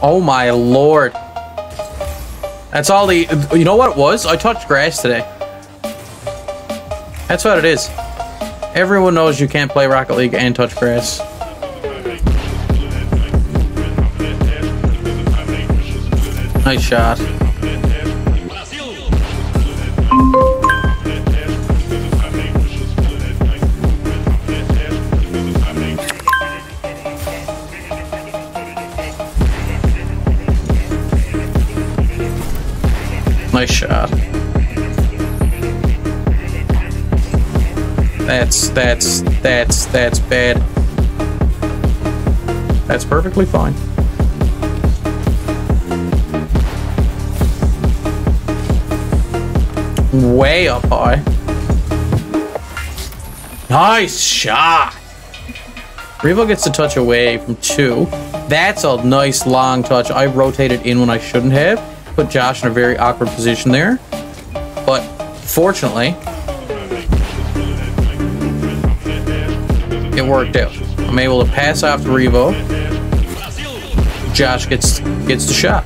Oh my lord. That's all the... You know what it was? I touched grass today. That's what it is. Everyone knows you can't play Rocket League and touch grass. Nice shot. Nice shot. That's, that's, that's, that's bad. That's perfectly fine. Way up high. Nice shot. Revo gets the touch away from two. That's a nice long touch. I rotated in when I shouldn't have. Put Josh in a very awkward position there. But fortunately, it worked out. I'm able to pass off to Revo. Josh gets gets the shot.